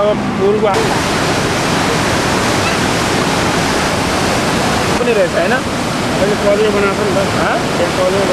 अब फुलको पनि रहेछ होइन? अहिले कलियो बनाएको नि त। त्यहाँ कलियो